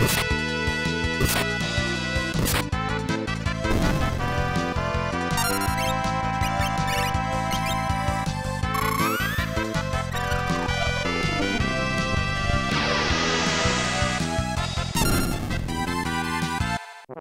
you